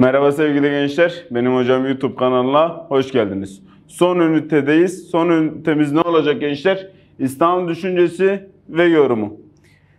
Merhaba sevgili gençler. Benim hocam YouTube kanalına hoş geldiniz. Son ünitedeyiz. Son ünitemiz ne olacak gençler? İslam düşüncesi ve yorumu.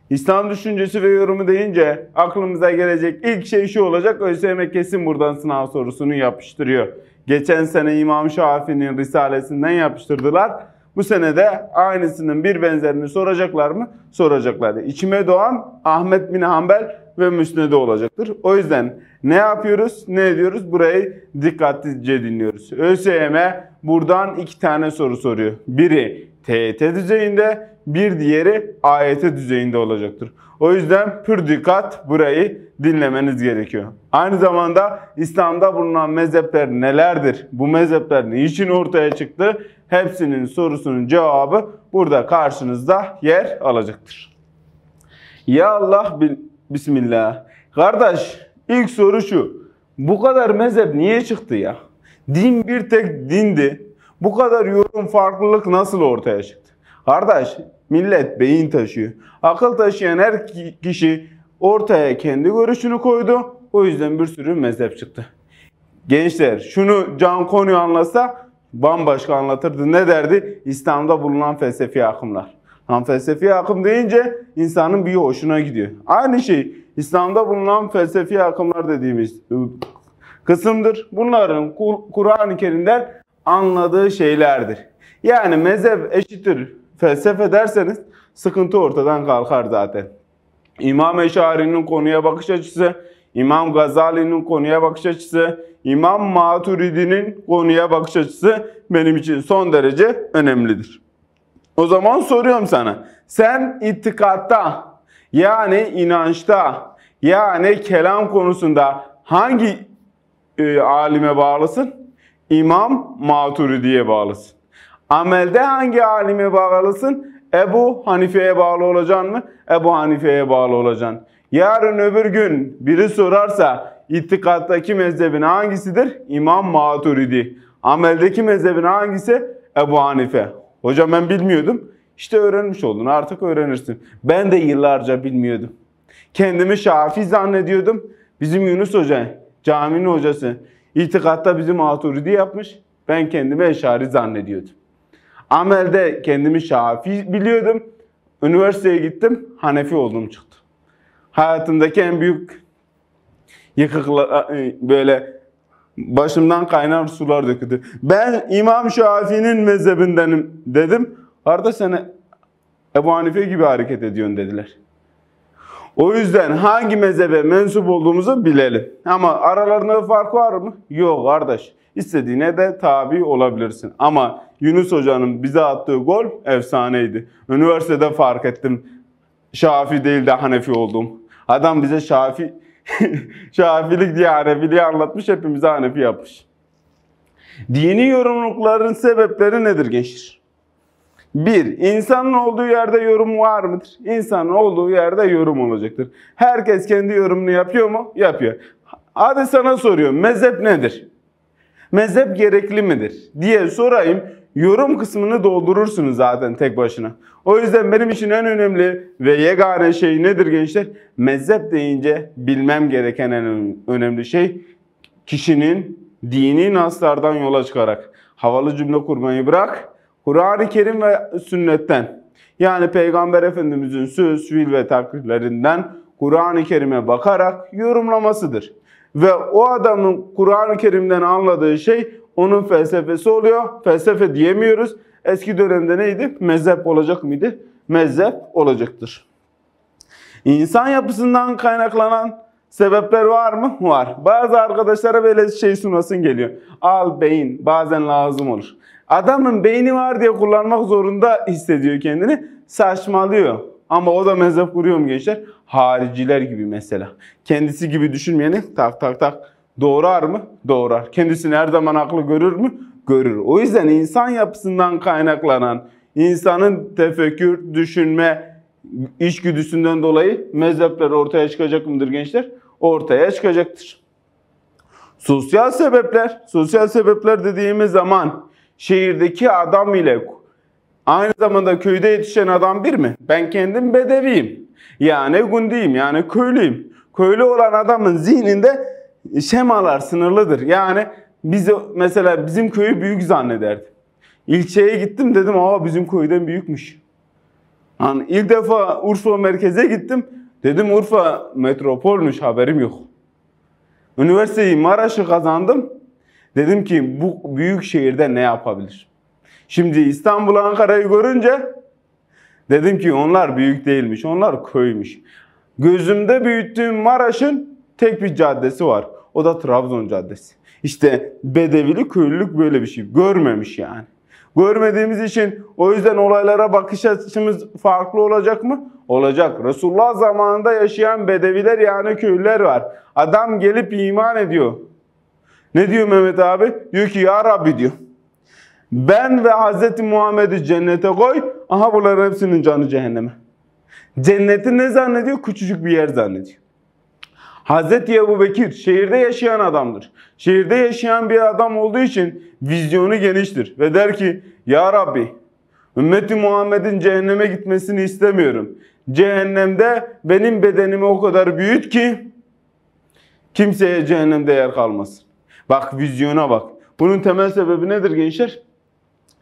İslam düşüncesi ve yorumu deyince aklımıza gelecek ilk şey şu olacak. ÖSYM kesin buradan sınav sorusunu yapıştırıyor. Geçen sene İmam Şafii'nin Risalesinden yapıştırdılar. Bu sene de aynısının bir benzerini soracaklar mı? Soracaklar. İçime doğan Ahmet bin Hanbel ve Müsned'i olacaktır. O yüzden ne yapıyoruz, ne ediyoruz? Burayı dikkatlice dinliyoruz. ÖSYM buradan iki tane soru soruyor. Biri TYT düzeyinde, bir diğeri AYT düzeyinde olacaktır. O yüzden pür dikkat burayı dinlemeniz gerekiyor. Aynı zamanda İslam'da bulunan mezhepler nelerdir? Bu mezhepler niçin ortaya çıktı? Hepsinin sorusunun cevabı burada karşınızda yer alacaktır. Ya Allah Bismillah. Kardeş ilk soru şu. Bu kadar mezhep niye çıktı ya? Din bir tek dindi. Bu kadar yorum farklılık nasıl ortaya çıktı? Kardeş millet beyin taşıyor. Akıl taşıyan her kişi ortaya kendi görüşünü koydu. O yüzden bir sürü mezhep çıktı. Gençler şunu Can Konuyu anlatsa bambaşka anlatırdı. Ne derdi? İslam'da bulunan felsefi akımlar. Lan felsefi akım deyince insanın bir hoşuna gidiyor. Aynı şey İslam'da bulunan felsefi akımlar dediğimiz kısımdır. Bunların Kur'an-ı Kerim'den anladığı şeylerdir. Yani mezhep eşittir felsefe derseniz sıkıntı ortadan kalkar zaten. İmam Eşari'nin konuya bakış açısı, İmam Gazali'nin konuya bakış açısı, İmam Maturidi'nin konuya bakış açısı benim için son derece önemlidir. O zaman soruyorum sana. Sen itikatta yani inançta yani kelam konusunda hangi e, alime bağlısın? İmam Maturidi'ye bağlısın. Amelde hangi alime bağlısın? Ebu Hanife'ye bağlı olacaksın mı? Ebu Hanife'ye bağlı olacaksın. Yarın öbür gün biri sorarsa itikattaki mezhebin hangisidir? İmam Maturidi. Ameldeki mezhebin hangisi? Ebu Hanife. Hocam ben bilmiyordum. İşte öğrenmiş oldun artık öğrenirsin. Ben de yıllarca bilmiyordum. Kendimi Şafi zannediyordum. Bizim Yunus Hoca, caminin hocası, itikatta bizim Maturidi yapmış. Ben kendimi Eşari zannediyordum. Amelde kendimi Şafi biliyordum. Üniversiteye gittim, Hanefi oldum çıktı. Hayatımdaki en büyük yıkıklar, e, böyle başımdan kaynar sular döküldü. Ben İmam Şafii'nin mezhebindenim dedim. Arda sen Ebu Hanife gibi hareket ediyorsun dediler. O yüzden hangi mezhebe mensup olduğumuzu bilelim. Ama aralarında fark var mı? Yok kardeş. İstediğine de tabi olabilirsin. Ama Yunus Hoca'nın bize attığı gol efsaneydi. Üniversitede fark ettim. Şafi değil de Hanefi oldum. Adam bize Şafi Şafilik diye Hanefiliği anlatmış, hepimize Hanefi yapmış. Dini yorumlukların sebepleri nedir gençler? Bir, insanın olduğu yerde yorum var mıdır? İnsanın olduğu yerde yorum olacaktır. Herkes kendi yorumunu yapıyor mu? Yapıyor. Hadi sana soruyorum, mezhep nedir? Mezhep gerekli midir? diye sorayım. Yorum kısmını doldurursunuz zaten tek başına. O yüzden benim için en önemli ve yegane şey nedir gençler? Mezhep deyince bilmem gereken en önemli şey kişinin dini naslardan yola çıkarak havalı cümle kurmayı bırak. Kur'an-ı Kerim ve sünnetten yani Peygamber Efendimizin söz, fiil ve takrirlerinden Kur'an-ı Kerim'e bakarak yorumlamasıdır. Ve o adamın Kur'an-ı Kerim'den anladığı şey onun felsefesi oluyor. Felsefe diyemiyoruz. Eski dönemde neydi? Mezhep olacak mıydı? Mezhep olacaktır. İnsan yapısından kaynaklanan sebepler var mı? Var. Bazı arkadaşlara böyle şey sunasın geliyor. Al beyin bazen lazım olur. Adamın beyni var diye kullanmak zorunda hissediyor kendini. Saçmalıyor. Ama o da mezhep kuruyor mu gençler? Hariciler gibi mesela. Kendisi gibi düşünmeyeni tak tak tak doğrar mı? Doğrar. Kendisini her zaman haklı görür mü? Görür. O yüzden insan yapısından kaynaklanan, insanın tefekkür, düşünme, içgüdüsünden dolayı mezhepler ortaya çıkacak mıdır gençler? Ortaya çıkacaktır. Sosyal sebepler, sosyal sebepler dediğimiz zaman şehirdeki adam ile aynı zamanda köyde yetişen adam bir mi? Ben kendim bedeviyim. Yani gundiyim yani köylüyüm. Köylü olan adamın zihninde şemalar sınırlıdır. Yani biz mesela bizim köyü büyük zannederdim. İlçeye gittim dedim aa bizim köyden büyükmüş. Hani ilk defa Urfa merkeze gittim. Dedim Urfa metropolmüş haberim yok. Üniversiteyi Maraş'ı kazandım. Dedim ki bu büyük şehirde ne yapabilir? Şimdi İstanbul, Ankara'yı görünce dedim ki onlar büyük değilmiş. Onlar köymüş. Gözümde büyüttüğüm Maraş'ın tek bir caddesi var. O da Trabzon Caddesi. İşte Bedevili köylülük böyle bir şey. Görmemiş yani. Görmediğimiz için o yüzden olaylara bakış açımız farklı olacak mı? Olacak. Resulullah zamanında yaşayan bedeviler yani köylüler var. Adam gelip iman ediyor. Ne diyor Mehmet abi? Diyor ki ya Rabbi diyor. Ben ve Hazreti Muhammed'i cennete koy. Aha bunların hepsinin canı cehenneme. Cenneti ne zannediyor? Küçücük bir yer zannediyor. Hazreti Ebu Bekir şehirde yaşayan adamdır. Şehirde yaşayan bir adam olduğu için vizyonu geniştir. Ve der ki Ya Rabbi ümmeti Muhammed'in cehenneme gitmesini istemiyorum. Cehennemde benim bedenimi o kadar büyüt ki kimseye cehennemde yer kalmasın. Bak vizyona bak. Bunun temel sebebi nedir gençler?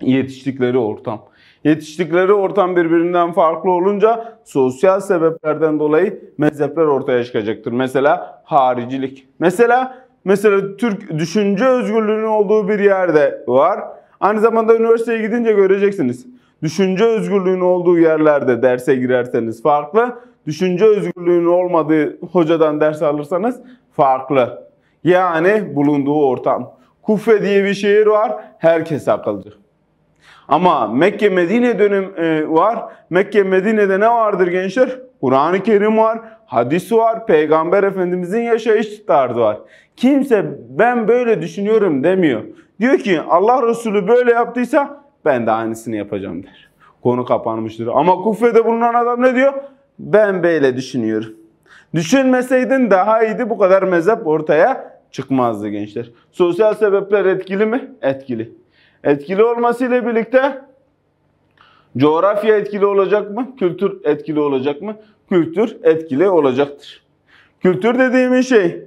Yetiştikleri ortam. Yetiştikleri ortam birbirinden farklı olunca sosyal sebeplerden dolayı mezhepler ortaya çıkacaktır. Mesela haricilik. Mesela mesela Türk düşünce özgürlüğünün olduğu bir yerde var. Aynı zamanda üniversiteye gidince göreceksiniz. Düşünce özgürlüğünün olduğu yerlerde derse girerseniz farklı. Düşünce özgürlüğünün olmadığı hocadan ders alırsanız farklı. Yani bulunduğu ortam. Kufe diye bir şehir var. Herkes akılcı. Ama Mekke Medine dönüm e, var. Mekke Medine'de ne vardır gençler? Kur'an-ı Kerim var, hadis var, Peygamber Efendimizin yaşayış tarzı var. Kimse ben böyle düşünüyorum demiyor. Diyor ki Allah Resulü böyle yaptıysa ben de aynısını yapacağım der. Konu kapanmıştır. Ama Kufe'de bulunan adam ne diyor? Ben böyle düşünüyorum. Düşünmeseydin daha iyiydi bu kadar mezhep ortaya çıkmazdı gençler. Sosyal sebepler etkili mi? Etkili. Etkili olmasıyla birlikte coğrafya etkili olacak mı? Kültür etkili olacak mı? Kültür etkili olacaktır. Kültür dediğimiz şey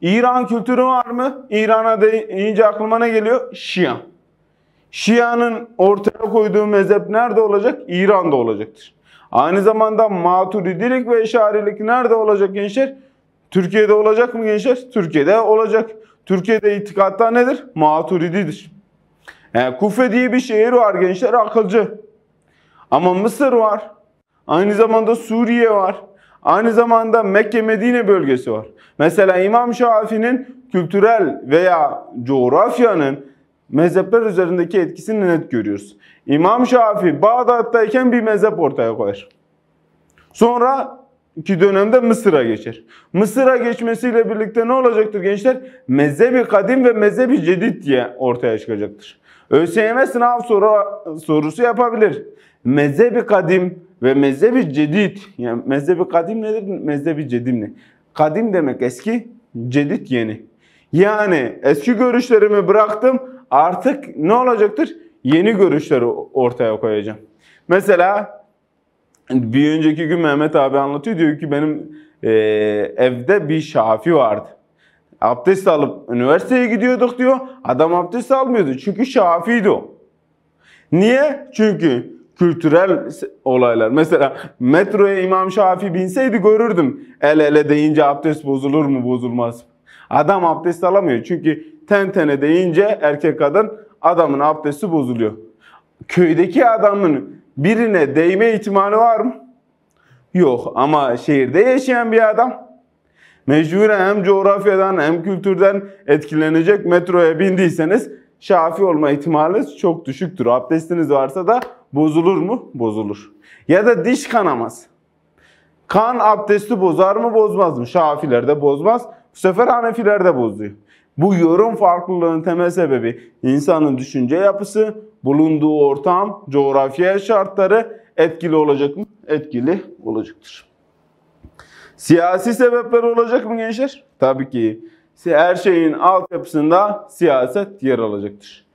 İran kültürü var mı? İran'a deyince aklıma ne geliyor? Şia. Şia'nın ortaya koyduğu mezhep nerede olacak? İran'da olacaktır. Aynı zamanda maturidilik ve eşarilik nerede olacak gençler? Türkiye'de olacak mı gençler? Türkiye'de olacak. Türkiye'de itikatta nedir? Maturididir. Yani Kufe diye bir şehir var gençler akılcı. Ama Mısır var. Aynı zamanda Suriye var. Aynı zamanda Mekke Medine bölgesi var. Mesela İmam Şafii'nin kültürel veya coğrafyanın mezhepler üzerindeki etkisini net görüyoruz. İmam Şafii Bağdat'tayken bir mezhep ortaya koyar. Sonra iki dönemde Mısır'a geçer. Mısır'a geçmesiyle birlikte ne olacaktır gençler? Mezhebi kadim ve mezhebi cedid diye ortaya çıkacaktır. ÖSYM sınav soru, sorusu yapabilir. Mezhebi kadim ve mezhebi cedid. Yani mezhebi kadim nedir? Mezhebi cedim ne? Kadim demek eski, cedid yeni. Yani eski görüşlerimi bıraktım artık ne olacaktır? Yeni görüşleri ortaya koyacağım. Mesela bir önceki gün Mehmet abi anlatıyor. Diyor ki benim e, evde bir şafi vardı. Abdest alıp üniversiteye gidiyorduk diyor. Adam abdest almıyordu. Çünkü şafiydi o. Niye? Çünkü kültürel olaylar. Mesela metroya İmam Şafii binseydi görürdüm. El ele deyince abdest bozulur mu bozulmaz? Adam abdest alamıyor. Çünkü ten tene deyince erkek kadın adamın abdesti bozuluyor. Köydeki adamın birine değme ihtimali var mı? Yok ama şehirde yaşayan bir adam mecburen hem coğrafyadan hem kültürden etkilenecek metroya bindiyseniz şafi olma ihtimaliniz çok düşüktür. Abdestiniz varsa da bozulur mu? Bozulur. Ya da diş kanamaz. Kan abdesti bozar mı bozmaz mı? Şafiler de bozmaz. Bu sefer Hanefiler de bozuyor. Bu yorum farklılığının temel sebebi insanın düşünce yapısı, bulunduğu ortam, coğrafya şartları etkili olacak mı? Etkili olacaktır. Siyasi sebepler olacak mı gençler? Tabii ki. Her şeyin altyapısında siyaset yer alacaktır.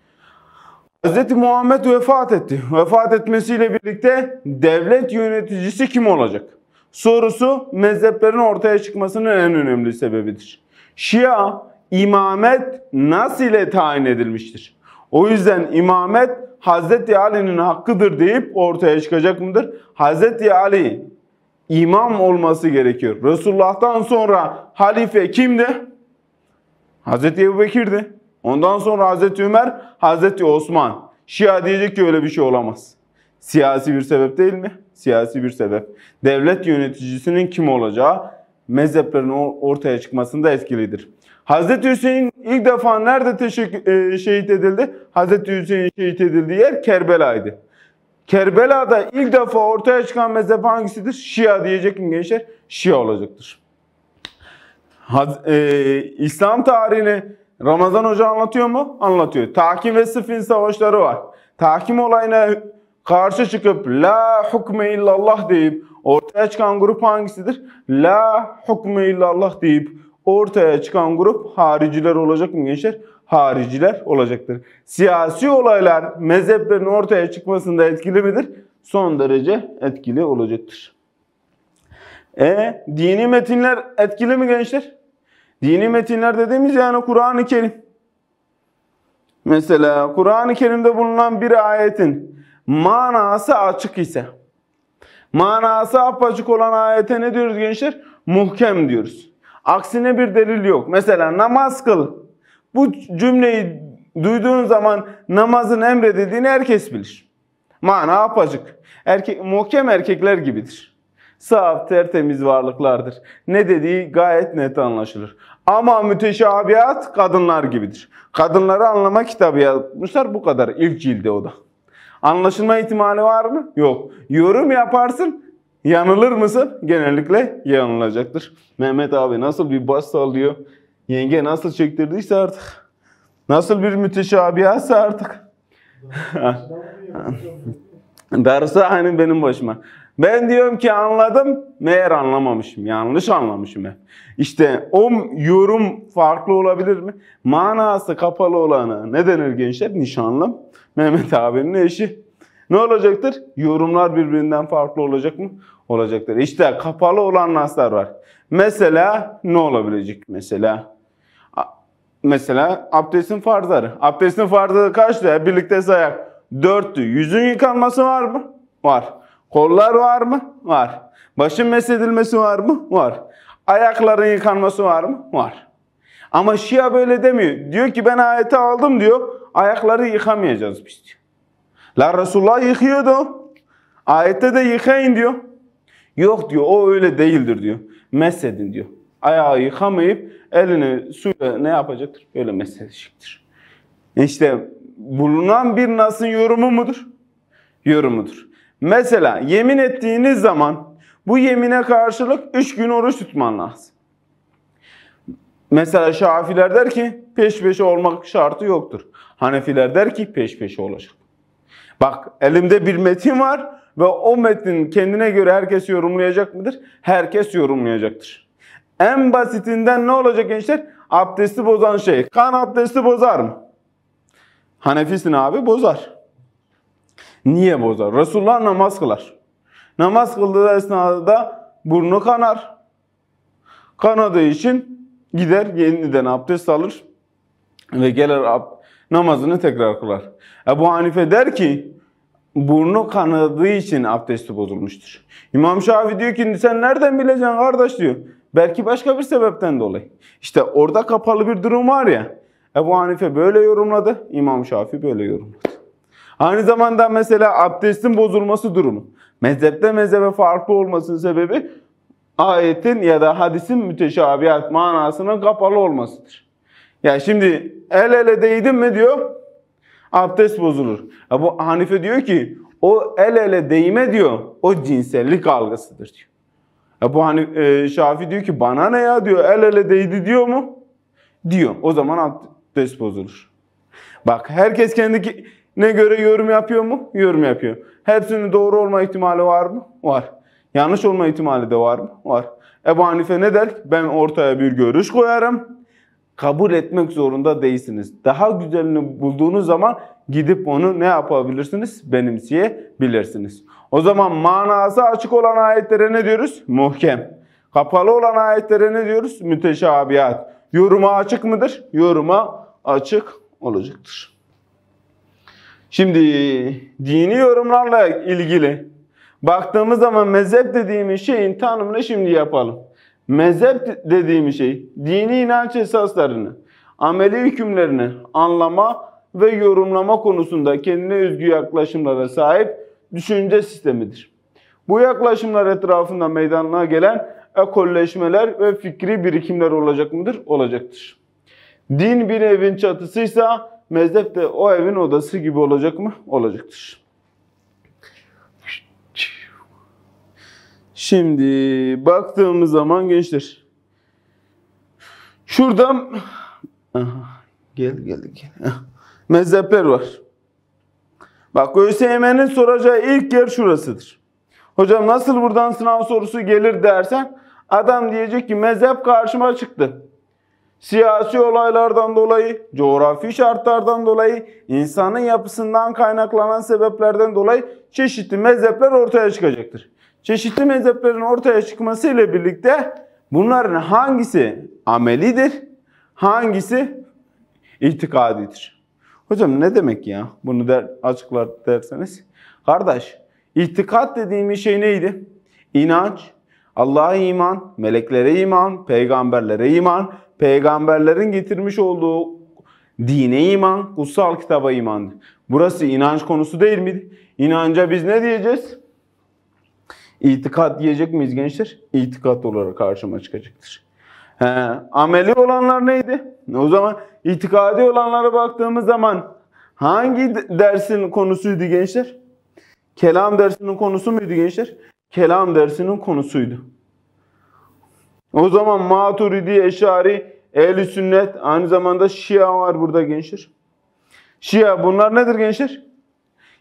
Hz. Muhammed vefat etti. Vefat etmesiyle birlikte devlet yöneticisi kim olacak? Sorusu mezheplerin ortaya çıkmasının en önemli sebebidir. Şia imamet nasıl ile tayin edilmiştir? O yüzden imamet Hazreti Ali'nin hakkıdır deyip ortaya çıkacak mıdır? Hazreti Ali imam olması gerekiyor. Resulullah'tan sonra halife kimdi? Hazreti Ebu Bekir'di. Ondan sonra Hazreti Ömer, Hazreti Osman. Şia diyecek ki öyle bir şey olamaz. Siyasi bir sebep değil mi? Siyasi bir sebep. Devlet yöneticisinin kim olacağı mezheplerin ortaya çıkmasında etkilidir. Hazreti Hüseyin ilk defa nerede e, şehit edildi? Hazreti Hüseyin şehit edildiği yer Kerbela'ydı. Kerbela'da ilk defa ortaya çıkan mezhep hangisidir? Şia diyecek mi gençler? Şia olacaktır. Haz, e, İslam tarihini Ramazan Hoca anlatıyor mu? Anlatıyor. Tahkim ve Sıfin savaşları var. Tahkim olayına karşı çıkıp La hukme illallah deyip ortaya çıkan grup hangisidir? La hukme illallah deyip ortaya çıkan grup hariciler olacak mı gençler? Hariciler olacaktır. Siyasi olaylar mezheplerin ortaya çıkmasında etkili midir? Son derece etkili olacaktır. E dini metinler etkili mi gençler? Dini metinler dediğimiz yani Kur'an-ı Kerim. Mesela Kur'an-ı Kerim'de bulunan bir ayetin manası açık ise, manası apaçık olan ayete ne diyoruz gençler? Muhkem diyoruz. Aksine bir delil yok. Mesela namaz kıl. Bu cümleyi duyduğun zaman namazın emredildiğini herkes bilir. Mana apaçık. Erkek, muhkem erkekler gibidir. Saf, tertemiz varlıklardır. Ne dediği gayet net anlaşılır. Ama müteşabihat kadınlar gibidir. Kadınları anlama kitabı yapmışlar bu kadar. İlk cilde o da. Anlaşılma ihtimali var mı? Yok. Yorum yaparsın, yanılır mısın? Genellikle yanılacaktır. Mehmet abi nasıl bir baş sallıyor? Yenge nasıl çektirdiyse artık. Nasıl bir müteşabihatsa artık. Darısı aynı benim başıma. Ben diyorum ki anladım, meğer anlamamışım. Yanlış anlamışım hep. İşte o yorum farklı olabilir mi? Manası kapalı olanı ne denir gençler? Nişanlım. Mehmet abinin eşi. Ne olacaktır? Yorumlar birbirinden farklı olacak mı? Olacaktır. İşte kapalı olan naslar var. Mesela ne olabilecek? Mesela mesela abdestin farzları. Abdestin farzları kaçtı? Birlikte sayak. Dörttü. Yüzün yıkanması var mı? Var. Kollar var mı? Var. Başın mesedilmesi var mı? Var. Ayakların yıkanması var mı? Var. Ama Şia böyle demiyor. Diyor ki ben ayeti aldım diyor. Ayakları yıkamayacağız biz diyor. La Resulullah yıkıyordu. Ayette de yıkayın diyor. Yok diyor o öyle değildir diyor. Mesedin diyor. Ayağı yıkamayıp elini suyla ne yapacaktır? Böyle mesedecektir. İşte bulunan bir nasın yorumu mudur? Yorumudur. Mesela yemin ettiğiniz zaman bu yemine karşılık 3 gün oruç tutman lazım. Mesela Şafiler der ki peş peşe olmak şartı yoktur. Hanefiler der ki peş peşe olacak. Bak elimde bir metin var ve o metin kendine göre herkes yorumlayacak mıdır? Herkes yorumlayacaktır. En basitinden ne olacak gençler? Abdesti bozan şey. Kan abdesti bozar mı? Hanefisin abi bozar. Niye bozar? Resulullah namaz kılar. Namaz kıldığı esnada burnu kanar. Kanadığı için gider yeniden abdest alır ve gelir namazını tekrar kılar. Ebu Hanife der ki burnu kanadığı için abdesti bozulmuştur. İmam Şafii diyor ki sen nereden bileceksin kardeş diyor. Belki başka bir sebepten dolayı. İşte orada kapalı bir durum var ya. Ebu Hanife böyle yorumladı, İmam Şafii böyle yorumladı. Aynı zamanda mesela abdestin bozulması durumu. Mezhepte mezhebe farklı olmasının sebebi ayetin ya da hadisin müteşabihat manasının kapalı olmasıdır. Ya şimdi el ele değdin mi diyor, abdest bozulur. Ya bu Hanife diyor ki o el ele değme diyor, o cinsellik algısıdır diyor. Ya bu hani e, Şafi diyor ki bana ne ya diyor, el ele değdi diyor mu? Diyor. O zaman abdest bozulur. Bak herkes kendi ne göre yorum yapıyor mu? Yorum yapıyor. Hepsinin doğru olma ihtimali var mı? Var. Yanlış olma ihtimali de var mı? Var. Ebu Hanife ne der? Ben ortaya bir görüş koyarım. Kabul etmek zorunda değilsiniz. Daha güzelini bulduğunuz zaman gidip onu ne yapabilirsiniz? Benimseyebilirsiniz. O zaman manası açık olan ayetlere ne diyoruz? Muhkem. Kapalı olan ayetlere ne diyoruz? Müteşabihat. yoruma açık mıdır? Yoruma açık olacaktır. Şimdi dini yorumlarla ilgili baktığımız zaman mezhep dediğimiz şeyin tanımını şimdi yapalım. Mezhep dediğimiz şey dini inanç esaslarını, ameli hükümlerini anlama ve yorumlama konusunda kendine özgü yaklaşımlara sahip düşünce sistemidir. Bu yaklaşımlar etrafında meydana gelen ekolleşmeler ve fikri birikimler olacak mıdır? Olacaktır. Din bir evin çatısıysa mezhep de o evin odası gibi olacak mı? Olacaktır. Şimdi baktığımız zaman gençler. Şuradan Aha, gel gel gel. Mezhepler var. Bak ÖSYM'nin soracağı ilk yer şurasıdır. Hocam nasıl buradan sınav sorusu gelir dersen adam diyecek ki mezhep karşıma çıktı. Siyasi olaylardan dolayı, coğrafi şartlardan dolayı, insanın yapısından kaynaklanan sebeplerden dolayı çeşitli mezhepler ortaya çıkacaktır. Çeşitli mezheplerin ortaya çıkması ile birlikte bunların hangisi amelidir, hangisi itikadidir? Hocam ne demek ya? Bunu der, açıklar derseniz. Kardeş, itikat dediğimiz şey neydi? İnanç, Allah'a iman, meleklere iman, peygamberlere iman, peygamberlerin getirmiş olduğu dine iman, kutsal kitaba imandı. Burası inanç konusu değil miydi? İnanca biz ne diyeceğiz? İtikat diyecek miyiz gençler? İtikat olarak karşıma çıkacaktır. He, ameli olanlar neydi? O zaman itikadi olanlara baktığımız zaman hangi dersin konusuydu gençler? Kelam dersinin konusu muydu gençler? Kelam dersinin konusuydu. O zaman Maturidi, Eşari, Ehli Sünnet, aynı zamanda Şia var burada gençler. Şia bunlar nedir gençler?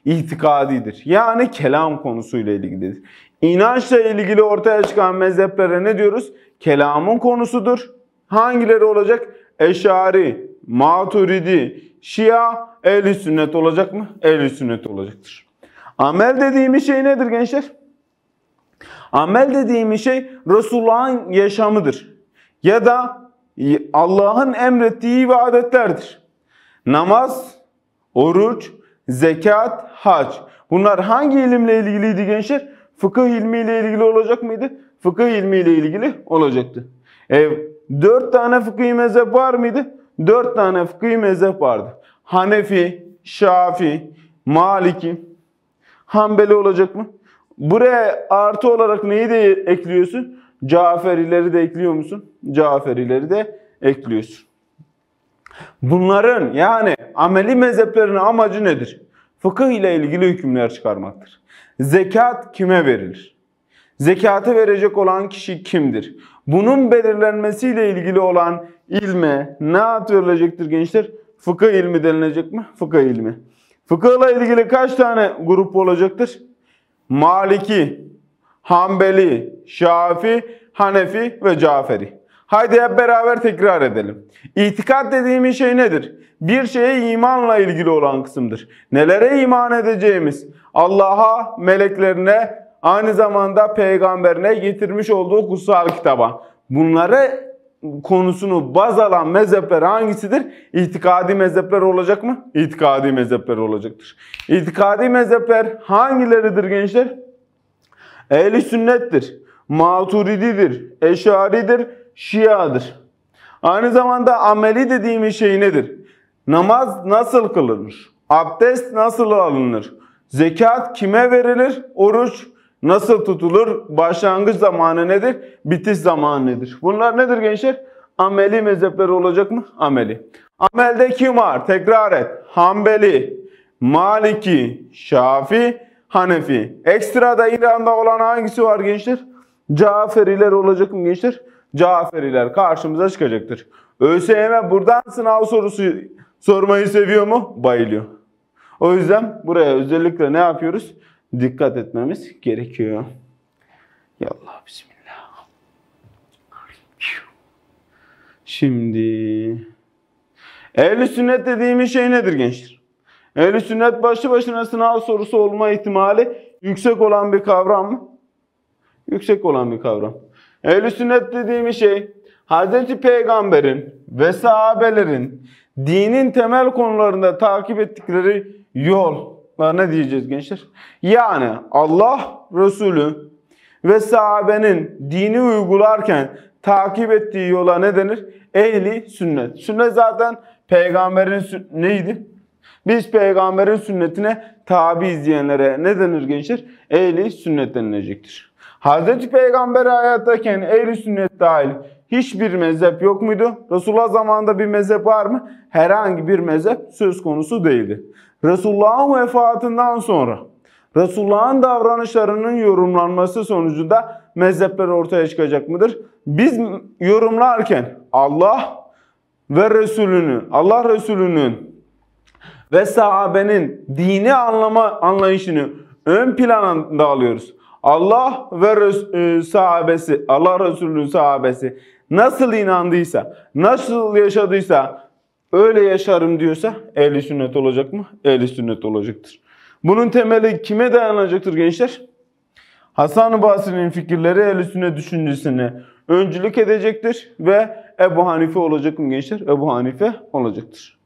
İtikadidir. Yani kelam konusuyla ilgilidir. İnançla ilgili ortaya çıkan mezheplere ne diyoruz? Kelamın konusudur. Hangileri olacak? Eşari, Maturidi, Şia, Ehli Sünnet olacak mı? Ehli Sünnet olacaktır. Amel dediğimiz şey nedir gençler? Amel dediğimiz şey Resulullah'ın yaşamıdır. Ya da Allah'ın emrettiği ibadetlerdir. Namaz, oruç, zekat, hac. Bunlar hangi ilimle ilgiliydi gençler? Fıkıh ilmiyle ilgili olacak mıydı? Fıkıh ilmiyle ilgili olacaktı. E, dört tane fıkıh mezhep var mıydı? Dört tane fıkıh mezhep vardı. Hanefi, Şafi, Maliki, Hanbeli olacak mı? Buraya artı olarak neyi de ekliyorsun? Caferileri de ekliyor musun? Caferileri de ekliyorsun. Bunların yani ameli mezheplerin amacı nedir? Fıkıh ile ilgili hükümler çıkarmaktır. Zekat kime verilir? Zekatı verecek olan kişi kimdir? Bunun belirlenmesiyle ilgili olan ilme ne ad verilecektir gençler? Fıkıh ilmi denilecek mi? Fıkıh ilmi. Fıkıhla ilgili kaç tane grup olacaktır? Maliki, Hanbeli, Şafi, Hanefi ve Caferi. Haydi hep beraber tekrar edelim. İtikat dediğimiz şey nedir? Bir şeye imanla ilgili olan kısımdır. Nelere iman edeceğimiz? Allah'a, meleklerine, aynı zamanda peygamberine getirmiş olduğu kutsal kitaba. Bunları konusunu baz alan mezhepler hangisidir? İtikadi mezhepler olacak mı? İtikadi mezhepler olacaktır. İtikadi mezhepler hangileridir gençler? Ehli sünnettir, maturididir, eşaridir, şiadır. Aynı zamanda ameli dediğimiz şey nedir? Namaz nasıl kılınır? Abdest nasıl alınır? Zekat kime verilir? Oruç nasıl tutulur? Başlangıç zamanı nedir? Bitiş zamanı nedir? Bunlar nedir gençler? Ameli mezhepleri olacak mı? Ameli. Amelde kim var? Tekrar et. Hanbeli, Maliki, Şafi, Hanefi. Ekstrada İran'da olan hangisi var gençler? Caferiler olacak mı gençler? Caferiler karşımıza çıkacaktır. ÖSYM buradan sınav sorusu sormayı seviyor mu? Bayılıyor. O yüzden buraya özellikle ne yapıyoruz? Dikkat etmemiz gerekiyor. Yallah bismillah. Şimdi Ehl-i sünnet dediğimiz şey nedir gençler? Ehl-i sünnet başlı başına sınav sorusu olma ihtimali yüksek olan bir kavram mı? Yüksek olan bir kavram. Ehl-i sünnet dediğimiz şey Hz. Peygamber'in ve sahabelerin dinin temel konularında takip ettikleri yol ne diyeceğiz gençler? Yani Allah Resulü ve sahabenin dini uygularken takip ettiği yola ne denir? Ehli sünnet. Sünnet zaten peygamberin neydi? Biz peygamberin sünnetine tabi izleyenlere ne denir gençler? Ehli sünnet denilecektir. Hazreti Peygamber hayattayken ehli sünnet dahil hiçbir mezhep yok muydu? Resulullah zamanında bir mezhep var mı? Herhangi bir mezhep söz konusu değildi. Resulullah'ın vefatından sonra Resulullah'ın davranışlarının yorumlanması sonucunda mezhepler ortaya çıkacak mıdır? Biz yorumlarken Allah ve Resulünü, Allah Resulünün ve sahabenin dini anlama anlayışını ön plana alıyoruz. Allah ve e, sahabesi, Allah Resulü'nün sahabesi nasıl inandıysa, nasıl yaşadıysa öyle yaşarım diyorsa ehli sünnet olacak mı? Ehli sünnet olacaktır. Bunun temeli kime dayanacaktır gençler? Hasan-ı Basri'nin fikirleri ehl sünnet düşüncesine öncülük edecektir ve Ebu Hanife olacak mı gençler? Ebu Hanife olacaktır.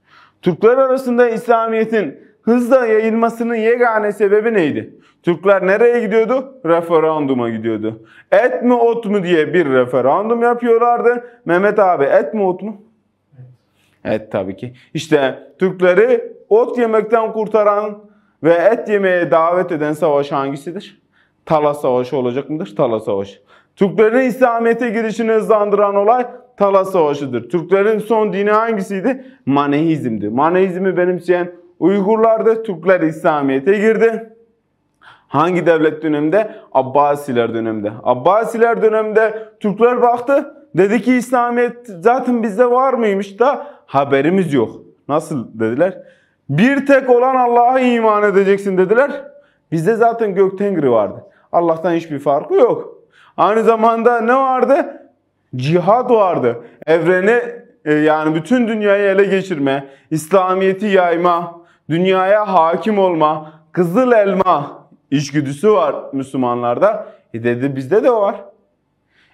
Türkler arasında İslamiyet'in hızla yayılmasının yegane sebebi neydi? Türkler nereye gidiyordu? Referanduma gidiyordu. Et mi ot mu diye bir referandum yapıyorlardı. Mehmet abi et mi ot mu? Et tabii ki. İşte Türkleri ot yemekten kurtaran ve et yemeye davet eden savaş hangisidir? Talas Savaşı olacak mıdır? Talas Savaşı. Türklerin İslamiyet'e girişini hızlandıran olay Talas Savaşı'dır. Türklerin son dini hangisiydi? Manehizmdi. Manehizmi benimseyen Uygurlardı. Türkler İslamiyet'e girdi. Hangi devlet döneminde? Abbasiler döneminde. Abbasiler döneminde Türkler baktı. Dedi ki İslamiyet zaten bizde var mıymış da haberimiz yok. Nasıl dediler? Bir tek olan Allah'a iman edeceksin dediler. Bizde zaten gök tengri vardı. Allah'tan hiçbir farkı yok. Aynı zamanda ne vardı? Cihad vardı. Evreni e, yani bütün dünyayı ele geçirme, İslamiyet'i yayma, dünyaya hakim olma, kızıl elma içgüdüsü var Müslümanlarda. E dedi bizde de var.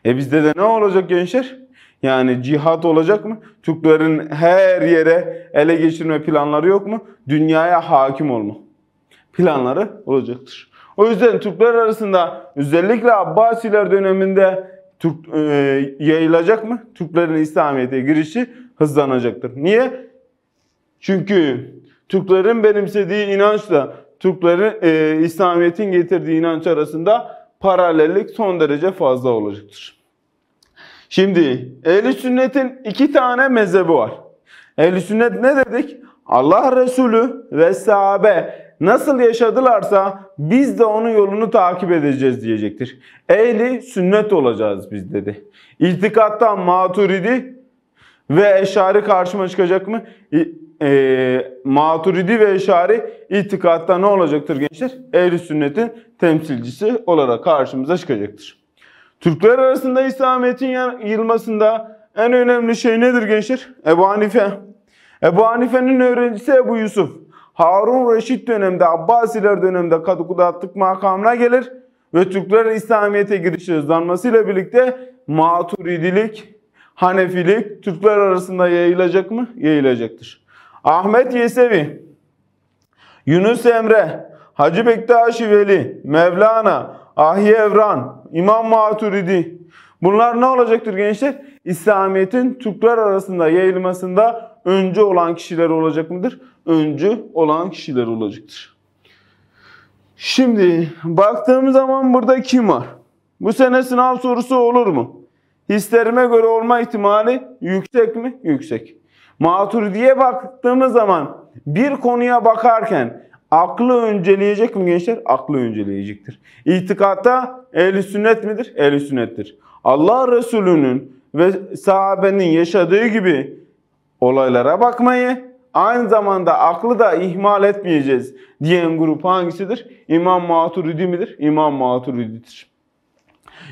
E bizde de ne olacak gençler? Yani cihat olacak mı? Türklerin her yere ele geçirme planları yok mu? Dünyaya hakim olma planları olacaktır. O yüzden Türkler arasında özellikle Abbasiler döneminde Türk, e, yayılacak mı? Türklerin İslamiyet'e girişi hızlanacaktır. Niye? Çünkü Türklerin benimsediği inançla Türklerin e, İslamiyet'in getirdiği inanç arasında paralellik son derece fazla olacaktır. Şimdi ehl sünnetin iki tane mezhebi var. ehl sünnet ne dedik? Allah Resulü ve sahabe nasıl yaşadılarsa biz de onun yolunu takip edeceğiz diyecektir. Ehli sünnet olacağız biz dedi. İtikattan maturidi ve eşari karşıma çıkacak mı? E, maturidi ve eşari itikatta ne olacaktır gençler? Ehli sünnetin temsilcisi olarak karşımıza çıkacaktır. Türkler arasında İslamiyet'in yayılmasında en önemli şey nedir gençler? Ebu Hanife. Ebu Hanife'nin öğrencisi Ebu Yusuf. Harun Reşit döneminde, Abbasiler döneminde Kadıkudatlık makamına gelir ve Türkler İslamiyet'e girişi hızlanmasıyla birlikte Maturidilik, Hanefilik Türkler arasında yayılacak mı? Yayılacaktır. Ahmet Yesevi, Yunus Emre, Hacı Bektaşi Veli, Mevlana, Ahi Evran, İmam Maturidi. Bunlar ne olacaktır gençler? İslamiyet'in Türkler arasında yayılmasında öncü olan kişiler olacak mıdır? Öncü olan kişiler olacaktır. Şimdi baktığımız zaman burada kim var? Bu sene sınav sorusu olur mu? Hislerime göre olma ihtimali yüksek mi? Yüksek. Maturidiye baktığımız zaman bir konuya bakarken aklı önceleyecek mi gençler? Aklı önceleyecektir. İtikatta ehli sünnet midir? Ehli sünnettir. Allah Resulü'nün ve sahabenin yaşadığı gibi olaylara bakmayı, aynı zamanda aklı da ihmal etmeyeceğiz diyen grup hangisidir? İmam Maturidi midir? İmam Maturidi'dir.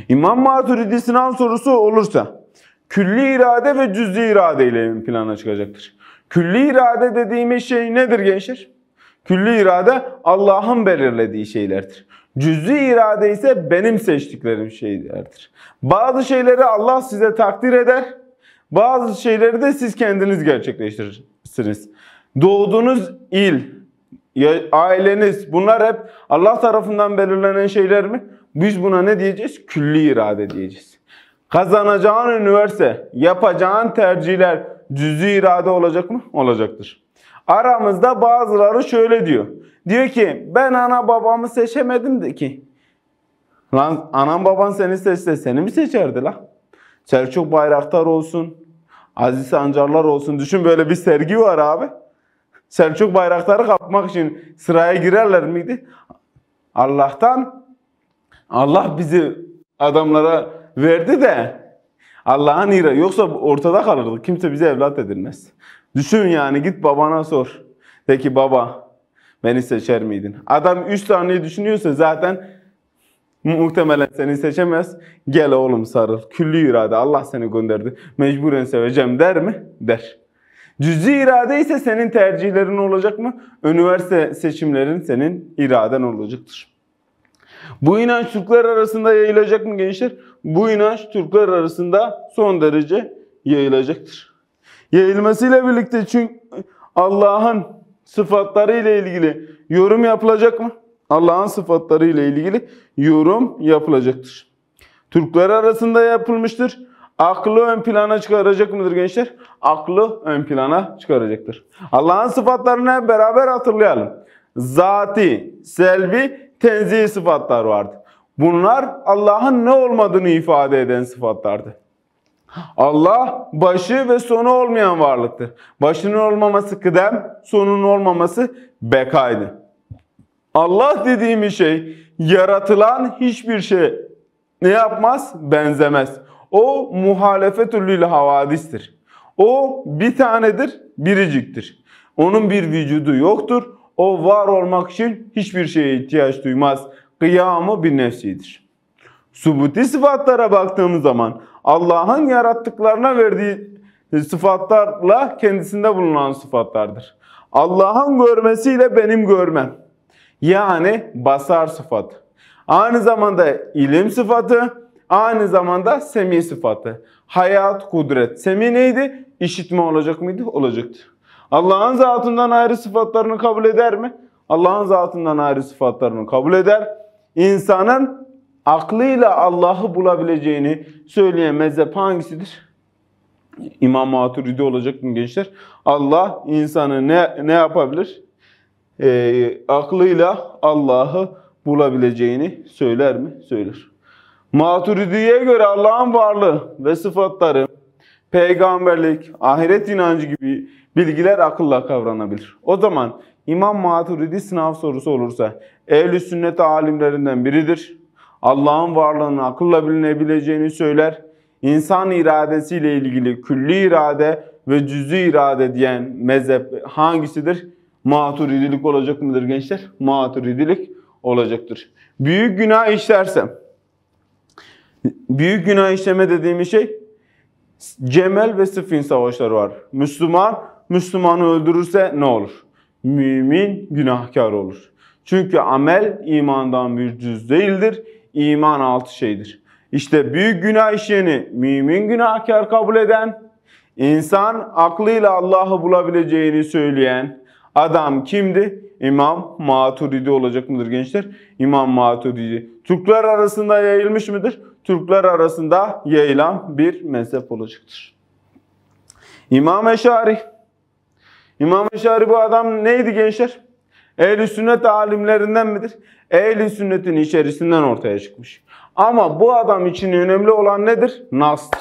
İmam Maturidi sorusu olursa külli irade ve cüz'i irade ile ön plana çıkacaktır. Külli irade dediğimiz şey nedir gençler? Külli irade Allah'ın belirlediği şeylerdir. Cüz'i irade ise benim seçtiklerim şeylerdir. Bazı şeyleri Allah size takdir eder Bazı şeyleri de siz kendiniz gerçekleştirirsiniz. Doğduğunuz il, aileniz bunlar hep Allah tarafından belirlenen şeyler mi? Biz buna ne diyeceğiz? Külli irade diyeceğiz. Kazanacağın üniversite, yapacağın tercihler cüz'i irade olacak mı? Olacaktır. Aramızda bazıları şöyle diyor. Diyor ki ben ana babamı seçemedim de ki. Lan anan baban seni seçse seni mi seçerdi lan? Selçuk Bayraktar olsun, Aziz Sancarlar olsun. Düşün böyle bir sergi var abi. Selçuk Bayraktar'ı kapmak için sıraya girerler miydi? Allah'tan Allah bizi adamlara verdi de Allah'ın ira yoksa ortada kalırdık. Kimse bize evlat edilmez. Düşün yani git babana sor. De ki baba beni seçer miydin? Adam 3 saniye düşünüyorsa zaten muhtemelen seni seçemez. Gel oğlum sarıl. Külli irade Allah seni gönderdi. Mecburen seveceğim der mi? Der. Cüzi irade ise senin tercihlerin olacak mı? Üniversite seçimlerin senin iraden olacaktır. Bu inanç Türkler arasında yayılacak mı gençler? Bu inanç Türkler arasında son derece yayılacaktır. Yayılmasıyla birlikte çünkü Allah'ın sıfatları ile ilgili yorum yapılacak mı? Allah'ın sıfatları ile ilgili yorum yapılacaktır. Türkler arasında yapılmıştır. Aklı ön plana çıkaracak mıdır gençler? Aklı ön plana çıkaracaktır. Allah'ın sıfatlarını beraber hatırlayalım. Zati, selvi, tenzihi sıfatlar vardı. Bunlar Allah'ın ne olmadığını ifade eden sıfatlardı. Allah başı ve sonu olmayan varlıktır. Başının olmaması kıdem, sonunun olmaması bekaydı. Allah dediğimiz şey yaratılan hiçbir şey ne yapmaz? Benzemez. O muhalefetüllül havadistir. O bir tanedir, biriciktir. Onun bir vücudu yoktur. O var olmak için hiçbir şeye ihtiyaç duymaz. Kıyamı bir nefsidir. Subuti sıfatlara baktığımız zaman Allah'ın yarattıklarına verdiği sıfatlarla kendisinde bulunan sıfatlardır. Allah'ın görmesiyle benim görmem. Yani basar sıfatı. Aynı zamanda ilim sıfatı, aynı zamanda semi sıfatı. Hayat, kudret. Semi neydi? İşitme olacak mıydı? Olacaktı. Allah'ın zatından ayrı sıfatlarını kabul eder mi? Allah'ın zatından ayrı sıfatlarını kabul eder. İnsanın aklıyla Allah'ı bulabileceğini söyleyen mezhep hangisidir? İmam Maturidi olacak mı gençler? Allah insanı ne, ne yapabilir? Ee, aklıyla Allah'ı bulabileceğini söyler mi? Söyler. Maturidi'ye göre Allah'ın varlığı ve sıfatları, peygamberlik, ahiret inancı gibi bilgiler akılla kavranabilir. O zaman İmam Maturidi sınav sorusu olursa ehl sünnet alimlerinden biridir. Allah'ın varlığını akılla bilinebileceğini söyler. İnsan iradesiyle ilgili külli irade ve cüz'i irade diyen mezhep hangisidir? Maturidilik olacak mıdır gençler? Maturidilik olacaktır. Büyük günah işlersem, büyük günah işleme dediğimiz şey Cemel ve Sıffin savaşları var. Müslüman, Müslümanı öldürürse ne olur? Mümin günahkar olur. Çünkü amel imandan bir cüz değildir. İman altı şeydir. İşte büyük günah işleyeni mümin günahkar kabul eden, insan aklıyla Allah'ı bulabileceğini söyleyen adam kimdi? İmam Maturidi olacak mıdır gençler? İmam Maturidi. Türkler arasında yayılmış mıdır? Türkler arasında yayılan bir mezhep olacaktır. İmam Eşari. İmam Eşari bu adam neydi gençler? Ehl-i sünnet alimlerinden midir? Ehl-i sünnetin içerisinden ortaya çıkmış. Ama bu adam için önemli olan nedir? Nas'tır.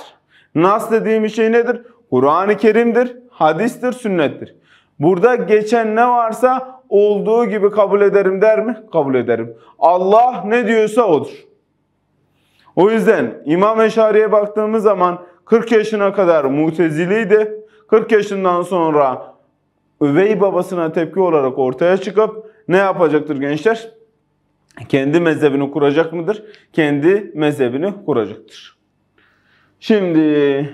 Nas dediğimiz şey nedir? Kur'an-ı Kerim'dir, hadistir, sünnettir. Burada geçen ne varsa olduğu gibi kabul ederim der mi? Kabul ederim. Allah ne diyorsa odur. O yüzden İmam Eşari'ye baktığımız zaman 40 yaşına kadar muteziliydi. 40 yaşından sonra üvey babasına tepki olarak ortaya çıkıp ne yapacaktır gençler? Kendi mezhebini kuracak mıdır? Kendi mezhebini kuracaktır. Şimdi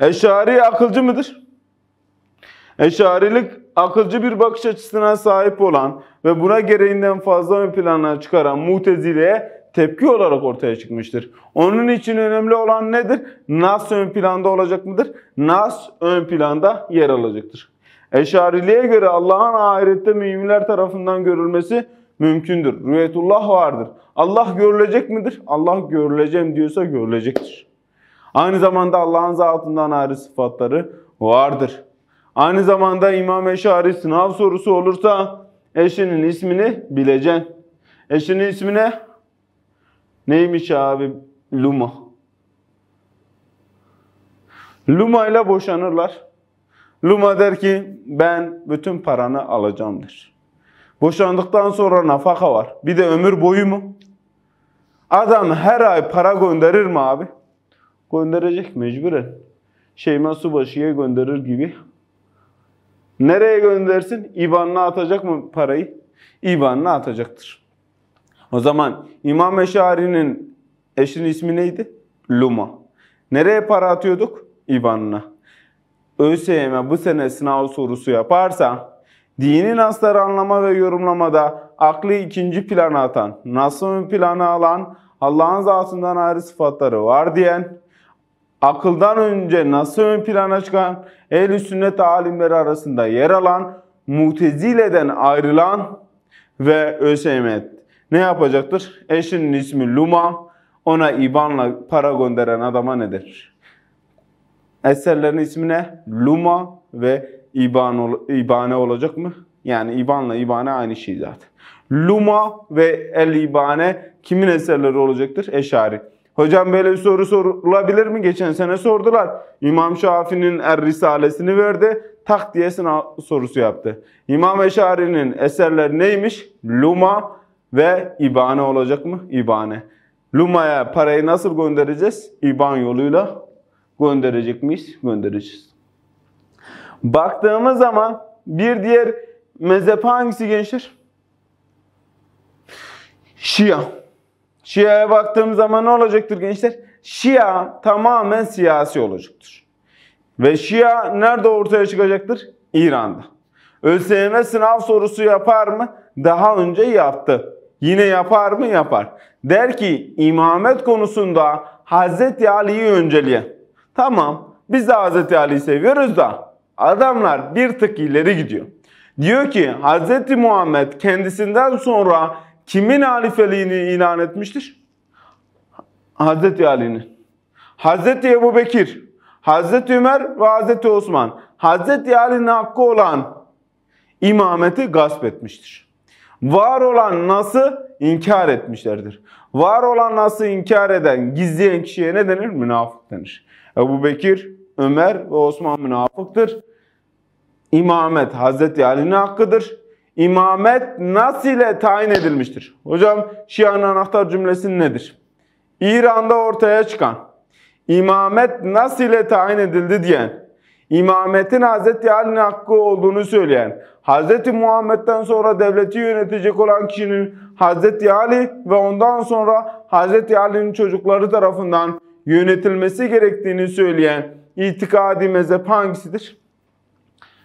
Eşari akılcı mıdır? Eşarilik akılcı bir bakış açısına sahip olan ve buna gereğinden fazla ön plana çıkaran Mutezile'ye tepki olarak ortaya çıkmıştır. Onun için önemli olan nedir? Nas ön planda olacak mıdır? Nas ön planda yer alacaktır. Eşariliğe göre Allah'ın ahirette müminler tarafından görülmesi mümkündür. Rüyetullah vardır. Allah görülecek midir? Allah görüleceğim diyorsa görülecektir. Aynı zamanda Allah'ın zatından ayrı sıfatları vardır. Aynı zamanda İmam Eşari sınav sorusu olursa eşinin ismini bileceksin. Eşinin ismi ne? Neymiş abi? Luma. Luma ile boşanırlar. Luma der ki ben bütün paranı alacağım der. Boşandıktan sonra nafaka var. Bir de ömür boyu mu? Adam her ay para gönderir mi abi? Gönderecek mecburen. Şeyma Subaşı'ya gönderir gibi. Nereye göndersin? İban'ına atacak mı parayı? İban'ına atacaktır. O zaman İmam Eşari'nin eşinin ismi neydi? Luma. Nereye para atıyorduk? İban'ına. ÖSYM bu sene sınav sorusu yaparsa dini nasları anlama ve yorumlamada aklı ikinci plana atan, nasıl plana alan, Allah'ın zatından ayrı sıfatları var diyen, akıldan önce nasıl ön plana çıkan, ehl sünnet alimleri arasında yer alan, mutezileden ayrılan ve ÖSYM ne yapacaktır? Eşinin ismi Luma, ona IBAN'la para gönderen adama ne der? Eserlerin ismi ne? Luma ve İban, İbane olacak mı? Yani İban'la İbane aynı şey zaten. Luma ve El İbane kimin eserleri olacaktır? Eşari. Hocam böyle bir soru sorulabilir mi? Geçen sene sordular. İmam Şafii'nin Er Risalesini verdi. Tak diye sınav sorusu yaptı. İmam Eşari'nin eserleri neymiş? Luma ve İbane olacak mı? İbane. Luma'ya parayı nasıl göndereceğiz? İban yoluyla gönderecek miyiz? Göndereceğiz. Baktığımız zaman bir diğer mezhep hangisi gençler? Şia. Şia'ya baktığım zaman ne olacaktır gençler? Şia tamamen siyasi olacaktır. Ve Şia nerede ortaya çıkacaktır? İran'da. ÖSYM sınav sorusu yapar mı? Daha önce yaptı. Yine yapar mı? Yapar. Der ki imamet konusunda Hazreti Ali'yi önceleyen. Tamam biz de Hazreti Ali'yi seviyoruz da adamlar bir tık ileri gidiyor. Diyor ki Hazreti Muhammed kendisinden sonra kimin halifeliğini ilan etmiştir? Hazreti Ali'nin. Hazreti Ebu Bekir, Hazreti Ömer ve Hazreti Osman. Hazreti Ali'nin hakkı olan imameti gasp etmiştir. Var olan nasıl inkar etmişlerdir. Var olan nasıl inkar eden, gizleyen kişiye ne denir? Münafık denir. Ebu Bekir, Ömer ve Osman münafıktır. İmamet Hazreti Ali'nin hakkıdır. İmamet nasıl ile tayin edilmiştir? Hocam Şia'nın anahtar cümlesi nedir? İran'da ortaya çıkan imamet nasıl ile tayin edildi diyen, imametin Hazreti Ali'nin hakkı olduğunu söyleyen, Hazreti Muhammed'den sonra devleti yönetecek olan kişinin Hazreti Ali ve ondan sonra Hazreti Ali'nin çocukları tarafından yönetilmesi gerektiğini söyleyen itikadi mezhep hangisidir?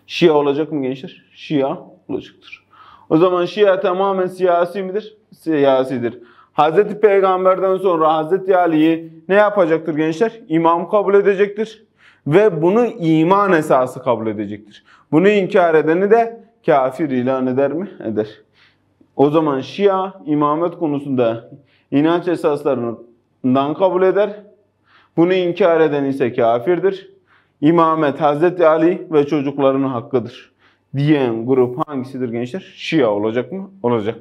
Şia olacak mı gençler? Şia olacaktır. O zaman Şia tamamen siyasi midir? Siyasidir. Hazreti Peygamber'den sonra Hazreti Ali'yi ne yapacaktır gençler? İmam kabul edecektir. Ve bunu iman esası kabul edecektir. Bunu inkar edeni de kafir ilan eder mi? Eder. O zaman Şia imamet konusunda inanç esaslarından kabul eder. Bunu inkar eden ise kafirdir. İmamet Hazreti Ali ve çocuklarının hakkıdır diyen grup hangisidir gençler? Şia olacak mı? Olacak.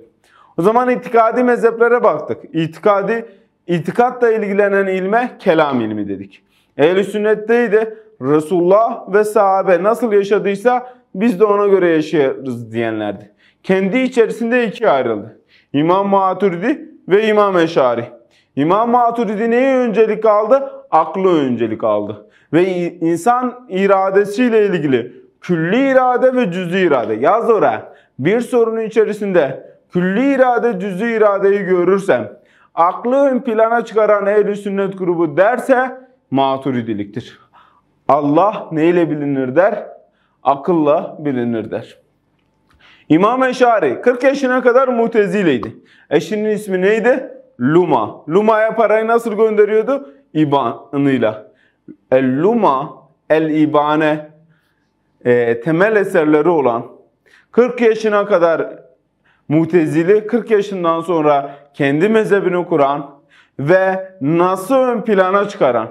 O zaman itikadi mezheplere baktık. İtikadi, itikatla ilgilenen ilme kelam ilmi dedik. Ehl-i sünnetteydi Resulullah ve sahabe nasıl yaşadıysa biz de ona göre yaşarız diyenlerdi. Kendi içerisinde ikiye ayrıldı. İmam Maturidi ve İmam Eşari. İmam Maturidi neye öncelik aldı? Aklı öncelik aldı. Ve insan iradesiyle ilgili külli irade ve cüz'i irade. Yaz oraya. Bir sorunun içerisinde külli irade, cüz'i iradeyi görürsem, aklı ön plana çıkaran ehl sünnet grubu derse maturidiliktir. Allah neyle bilinir der? Akılla bilinir der. İmam Eşari 40 yaşına kadar mutezileydi. Eşinin ismi neydi? Luma. Luma'ya parayı nasıl gönderiyordu? İbanıyla. El Luma, El İbane e, temel eserleri olan 40 yaşına kadar Mutezili 40 yaşından sonra kendi mezhebini kuran ve nasıl ön plana çıkaran,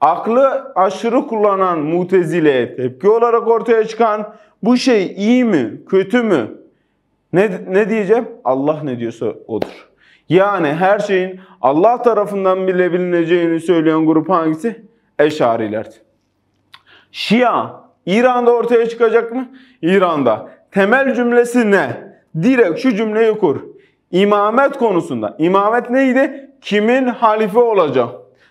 aklı aşırı kullanan Mutezile'ye tepki olarak ortaya çıkan bu şey iyi mi, kötü mü? Ne, ne diyeceğim? Allah ne diyorsa odur. Yani her şeyin Allah tarafından bile bilineceğini söyleyen grup hangisi? Eşarilerdi. Şia, İran'da ortaya çıkacak mı? İran'da. Temel cümlesi ne? Direkt şu cümleyi kur. İmamet konusunda. İmamet neydi? Kimin halife olacağı.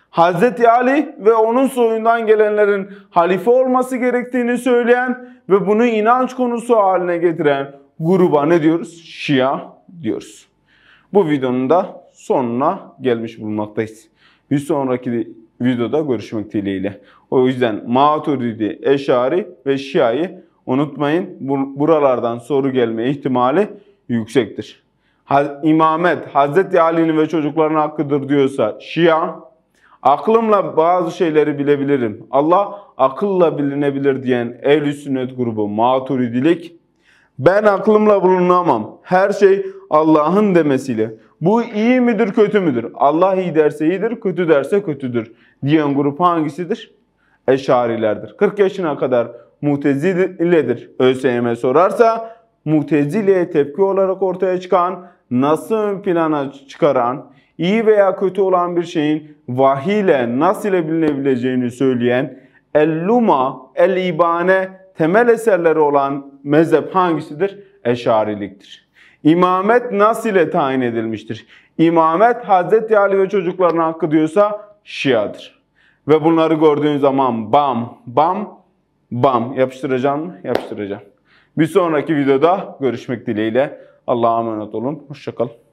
Hazreti Ali ve onun soyundan gelenlerin halife olması gerektiğini söyleyen ve bunu inanç konusu haline getiren gruba ne diyoruz? Şia diyoruz. Bu videonun da sonuna gelmiş bulunmaktayız. Bir sonraki videoda görüşmek dileğiyle. O yüzden Maturidi, Eşari ve Şia'yı unutmayın. Bu- Buralardan soru gelme ihtimali yüksektir. İmamet Hazreti Ali'nin ve çocukların hakkıdır diyorsa Şia, aklımla bazı şeyleri bilebilirim. Allah akılla bilinebilir diyen ehl sünnet grubu Maturidilik, ben aklımla bulunamam. Her şey Allah'ın demesiyle. Bu iyi midir, kötü müdür? Allah iyi derse iyidir, kötü derse kötüdür. Diyen grup hangisidir? Eşarilerdir. 40 yaşına kadar Mutezile'dir. ÖSYM sorarsa Mutezile'ye tepki olarak ortaya çıkan, nasıl plana çıkaran, iyi veya kötü olan bir şeyin vahiy ile nasıl ile bilinebileceğini söyleyen El-Luma, El-İbane temel eserleri olan mezhep hangisidir? Eşariliktir. İmamet nasıl ile tayin edilmiştir? İmamet Hazreti Ali ve çocukların hakkı diyorsa Şia'dır. Ve bunları gördüğün zaman bam bam bam yapıştıracağım? Yapıştıracağım. Bir sonraki videoda görüşmek dileğiyle. Allah'a emanet olun. Hoşçakalın.